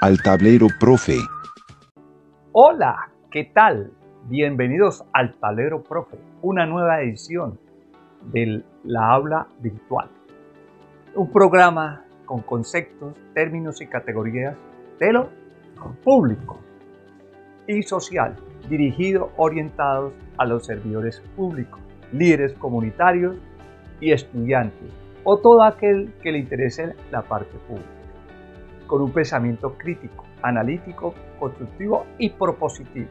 al tablero profe. Hola, ¿qué tal? Bienvenidos al tablero profe, una nueva edición de la aula virtual. Un programa con conceptos, términos y categorías de lo público y social, dirigido, orientados a los servidores públicos, líderes comunitarios y estudiantes, o todo aquel que le interese la parte pública, con un pensamiento crítico, analítico, constructivo y propositivo.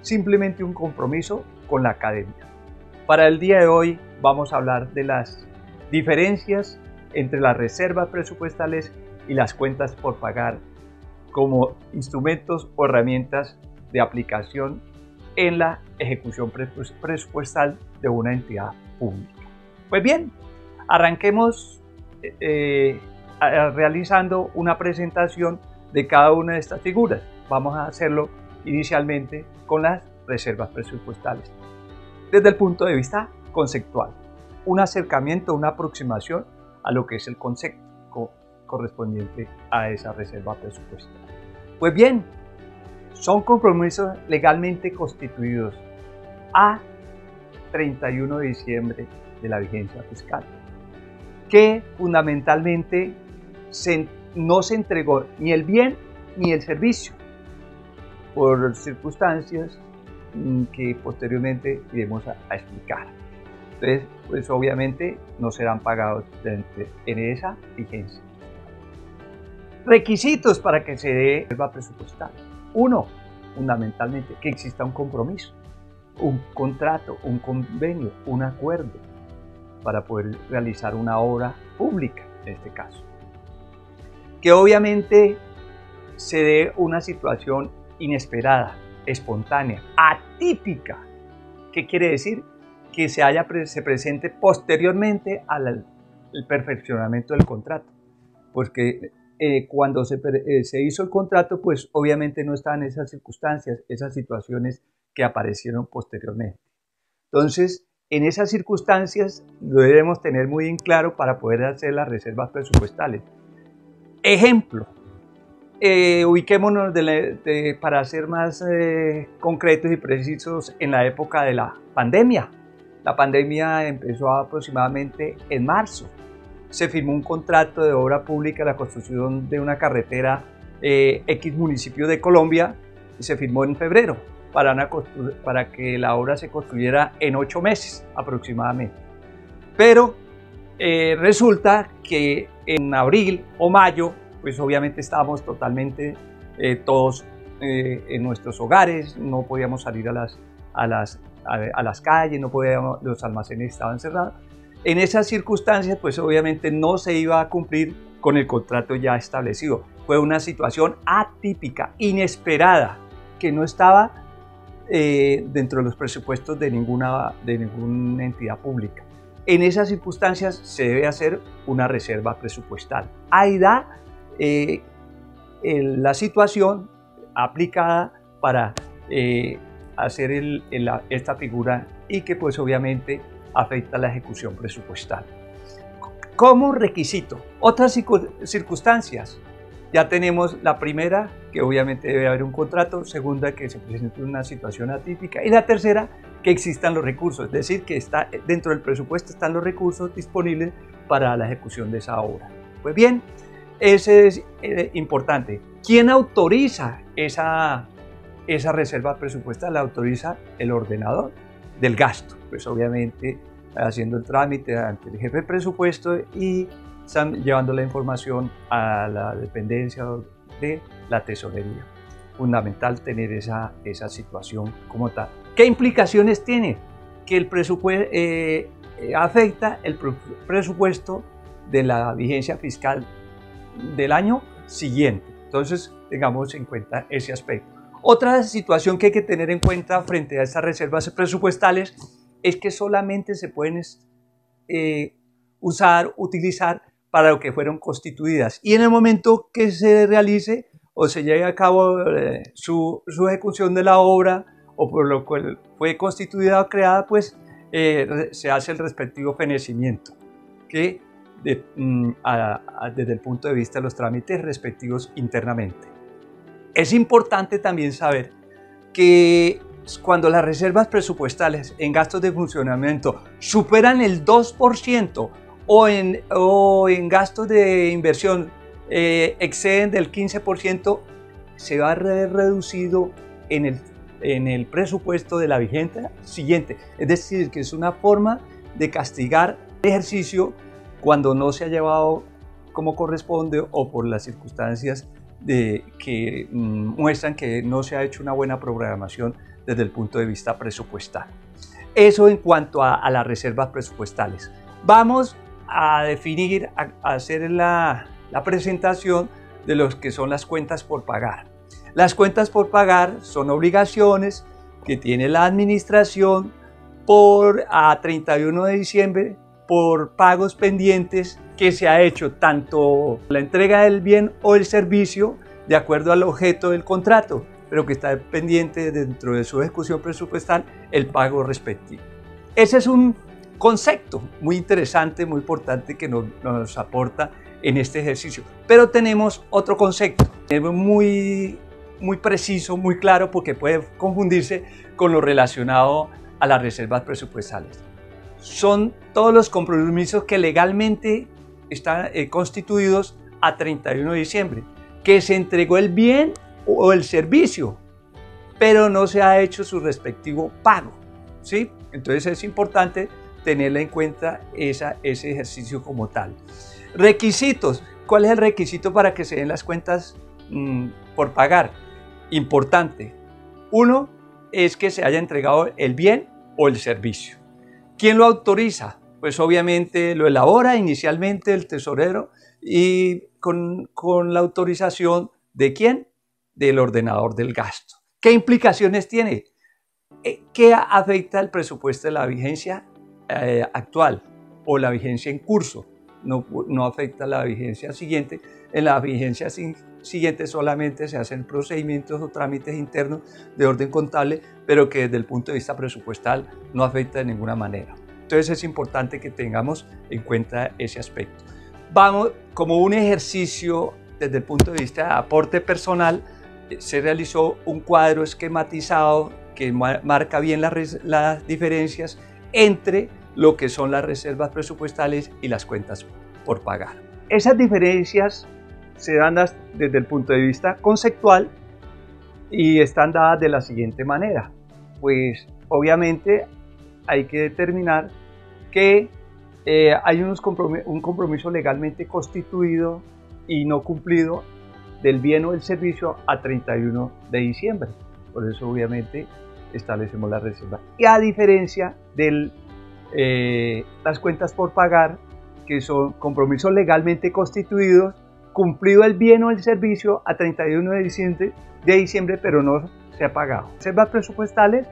Simplemente un compromiso con la academia. Para el día de hoy vamos a hablar de las diferencias entre las reservas presupuestales y las cuentas por pagar como instrumentos o herramientas de aplicación en la ejecución presupuestal de una entidad pública. Pues bien, arranquemos eh, realizando una presentación de cada una de estas figuras. Vamos a hacerlo inicialmente con las reservas presupuestales. Desde el punto de vista conceptual, un acercamiento, una aproximación a lo que es el concepto correspondiente a esa reserva presupuestal. Pues bien, son compromisos legalmente constituidos a 31 de diciembre de la vigencia fiscal, que fundamentalmente no se entregó ni el bien ni el servicio por circunstancias mm, que posteriormente iremos a, explicar. Entonces, pues obviamente no serán pagados en esa vigencia. Requisitos para que se dé reserva presupuestal. Uno, fundamentalmente, que exista un compromiso, un contrato, un convenio, un acuerdo para poder realizar una obra pública, en este caso. Que obviamente se dé una situación inesperada, espontánea, atípica. ¿Qué quiere decir? Que se, haya, se presente posteriormente al perfeccionamiento del contrato. Porque eh, cuando se, eh, se, hizo el contrato, pues obviamente no estaban esas circunstancias, esas situaciones que aparecieron posteriormente. Entonces, en esas circunstancias lo debemos tener muy en claro para poder hacer las reservas presupuestales. Ejemplo, eh, ubiquémonos para ser más concretos y precisos en la época de la pandemia. La pandemia empezó aproximadamente en marzo se firmó un contrato de obra pública, la construcción de una carretera eh, X municipio de Colombia, y se firmó en febrero para, para que la obra se construyera en ocho meses aproximadamente. Pero eh, resulta que en abril o mayo, pues obviamente estábamos totalmente eh, todos en nuestros hogares, no podíamos salir a las, a las, a las calles, no podíamos, los almacenes estaban cerrados en esas circunstancias, pues obviamente no se iba a cumplir con el contrato ya establecido. Fue una situación atípica, inesperada, que no estaba eh, dentro de los presupuestos de ninguna, de ninguna entidad pública. En esas circunstancias se debe hacer una reserva presupuestal. Ahí da eh, la situación aplicada para eh, hacer esta figura y que pues obviamente afecta la ejecución presupuestal. Como requisito, otras circunstancias. Ya tenemos la primera, que obviamente debe haber un contrato, segunda, que se presente una situación atípica, y la tercera, que existan los recursos, es decir, que está, dentro del presupuesto están los recursos disponibles para la ejecución de esa obra. Pues bien, ese es eh, importante. ¿Quién autoriza esa, esa reserva presupuestal? La autoriza el ordenador del gasto pues obviamente haciendo el trámite ante el jefe de presupuesto y están llevando la información a la dependencia de la tesorería. Fundamental tener esa, esa situación como tal. ¿Qué implicaciones tiene? Que el presupuesto eh, eh, afecta el presupuesto de la vigencia fiscal del año siguiente. Entonces, tengamos en cuenta ese aspecto. Otra situación que hay que tener en cuenta frente a estas reservas presupuestales es que solamente se pueden eh, usar, utilizar para lo que fueron constituidas. Y en el momento que se realice o se lleve a cabo eh, su, ejecución de la obra o por lo cual fue constituida o creada, pues eh, se hace el respectivo fenecimiento, que mm, desde el punto de vista de los trámites respectivos internamente. Es importante también saber que cuando las reservas presupuestales en gastos de funcionamiento superan el 2% o en, o en gastos de inversión eh, exceden del 15%, se va a ver reducido en el, en el presupuesto de la vigente siguiente. Es decir, que es una forma de castigar el ejercicio cuando no se ha llevado como corresponde o por las circunstancias de, que mm, muestran que no se ha hecho una buena programación desde el punto de vista presupuestal. Eso en cuanto a, las reservas presupuestales. Vamos a definir, a, hacer la, la presentación de los que son las cuentas por pagar. Las cuentas por pagar son obligaciones que tiene la administración por a 31 de diciembre por pagos pendientes que se ha hecho tanto la entrega del bien o el servicio de acuerdo al objeto del contrato, pero que está pendiente dentro de su ejecución presupuestal el pago respectivo. Ese es un concepto muy interesante, muy importante que nos, nos aporta en este ejercicio. Pero tenemos otro concepto, muy, muy preciso, muy claro, porque puede confundirse con lo relacionado a las reservas presupuestales. Son todos los compromisos que legalmente están eh, constituidos a 31 de diciembre, que se entregó el bien o el servicio, pero no se ha hecho su respectivo pago. ¿sí? Entonces es importante tenerla en cuenta esa, ese ejercicio como tal. Requisitos. ¿Cuál es el requisito para que se den las cuentas mm, por pagar? Importante. Uno es que se haya entregado el bien o el servicio. ¿Quién lo autoriza? Pues obviamente lo elabora inicialmente el tesorero y con, con la autorización de quién? Del ordenador del gasto. ¿Qué implicaciones tiene? Eh, ¿Qué afecta el presupuesto de la vigencia eh, actual o la vigencia en curso? No, no afecta la vigencia siguiente. En la vigencia siguiente solamente se hacen procedimientos o trámites internos de orden contable, pero que desde el punto de vista presupuestal no afecta de ninguna manera. Entonces es importante que tengamos en cuenta ese aspecto. Vamos, como un ejercicio desde el punto de vista de aporte personal, eh, se realizó un cuadro esquematizado que marca bien las, las diferencias entre lo que son las reservas presupuestales y las cuentas por pagar. Esas diferencias se dan desde el punto de vista conceptual y están dadas de la siguiente manera. Pues obviamente hay que determinar que eh, hay unos un compromiso legalmente constituido y no cumplido del bien o del servicio a 31 de diciembre. Por eso obviamente establecemos la reserva. Y a diferencia de eh, las cuentas por pagar, que son compromisos legalmente constituidos cumplido el bien o el servicio a 31 de diciembre, de diciembre pero no se ha pagado. Reservas presupuestales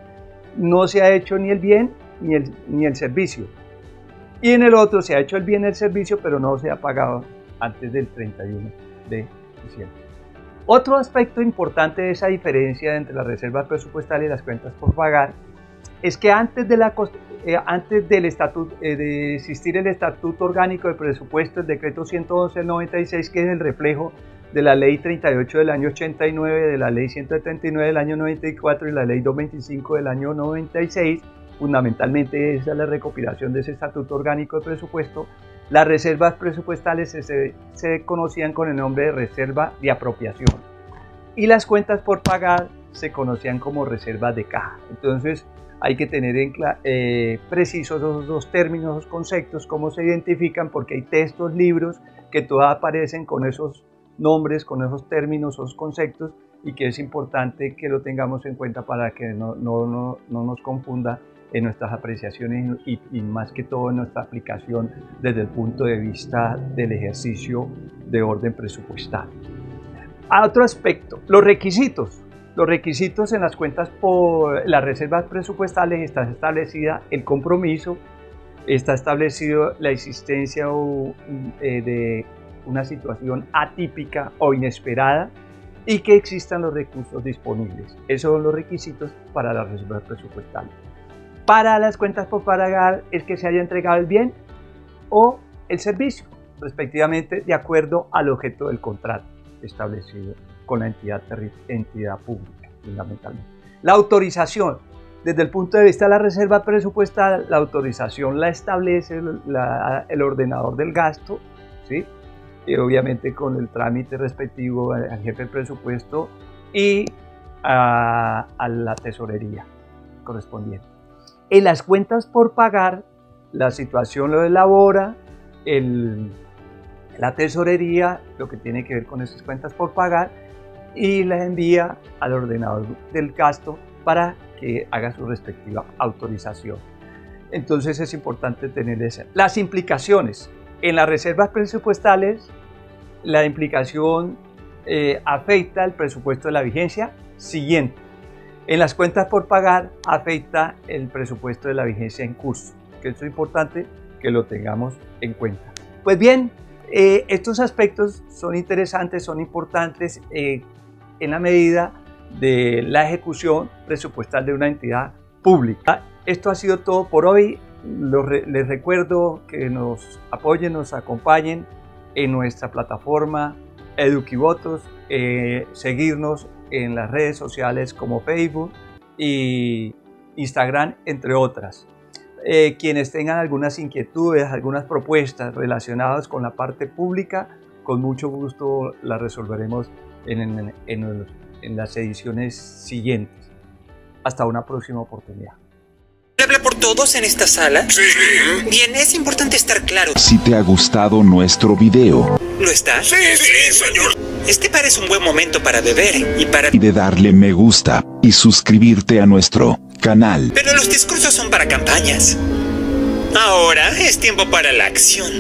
no se ha hecho ni el bien ni el, ni el servicio. Y en el otro se ha hecho el bien el servicio, pero no se ha pagado antes del 31 de diciembre. Otro aspecto importante de esa diferencia entre las reservas presupuestales y las cuentas por pagar es que antes, de la, eh, antes del estatuto, eh, de existir el Estatuto Orgánico de Presupuesto, el Decreto 111 del 96, que es el reflejo de la Ley 38 del año 89, de la Ley 139 del año 94 y la Ley 225 del año 96, fundamentalmente esa es la recopilación de ese Estatuto Orgánico de Presupuesto, las reservas presupuestales se, se conocían con el nombre de reserva de apropiación y las cuentas por pagar se conocían como reservas de caja. Entonces, hay que tener en eh, precisos esos dos términos, esos conceptos, cómo se identifican, porque hay textos, libros que todas aparecen con esos nombres, con esos términos, esos conceptos, y que es importante que lo tengamos en cuenta para que no, no, no, no nos confunda en nuestras apreciaciones y, y, más que todo en nuestra aplicación desde el punto de vista del ejercicio de orden presupuestal. A otro aspecto, los requisitos. Los requisitos en las cuentas por las reservas presupuestales está establecida el compromiso, está establecido la existencia eh, de una situación atípica o inesperada y que existan los recursos disponibles. Esos son los requisitos para las reservas presupuestales. Para las cuentas por pagar es que se haya entregado el bien o el servicio, respectivamente, de acuerdo al objeto del contrato establecido con la entidad, pública, fundamentalmente. La autorización, desde el punto de vista de la reserva presupuestal, la autorización la establece el ordenador del gasto, ¿sí? Y obviamente con el trámite respectivo al jefe de presupuesto y a, la tesorería correspondiente. En las cuentas por pagar, la situación lo elabora el, la tesorería, lo que tiene que ver con esas cuentas por pagar, y las envía al ordenador del gasto para que haga su respectiva autorización. Entonces es importante tener esa. Las implicaciones. En las reservas presupuestales, la implicación eh, afecta el presupuesto de la vigencia siguiente. En las cuentas por pagar afecta el presupuesto de la vigencia en curso, que es importante que lo tengamos en cuenta. Pues bien, eh, estos aspectos son interesantes, son importantes eh, en la medida de la ejecución presupuestal de una entidad pública. Esto ha sido todo por hoy. les recuerdo que nos apoyen, nos acompañen en nuestra plataforma Eduquivotos, eh, seguirnos en las redes sociales como Facebook y Instagram, entre otras. Eh, quienes tengan algunas inquietudes, algunas propuestas relacionadas con la parte pública, con mucho gusto las resolveremos en, en las ediciones siguientes. Hasta una próxima oportunidad. ¿Habla por todos en esta sala? Sí. Bien, es importante estar claro. Si te ha gustado nuestro video. ¿Lo está? Sí, sí, señor. Este parece un buen momento para beber y para... Y de darle me gusta y suscribirte a nuestro canal. Pero los discursos son para campañas. Ahora es tiempo para la acción.